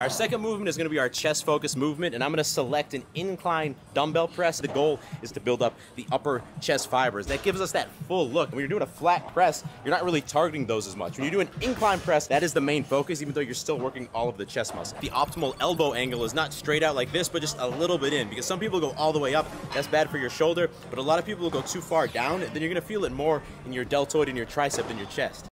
Our second movement is going to be our chest focus movement, and I'm going to select an incline dumbbell press. The goal is to build up the upper chest fibers. That gives us that full look. When you're doing a flat press, you're not really targeting those as much. When you do an incline press, that is the main focus, even though you're still working all of the chest muscle. The optimal elbow angle is not straight out like this, but just a little bit in, because some people go all the way up. That's bad for your shoulder, but a lot of people will go too far down, then you're going to feel it more in your deltoid and your tricep than your chest.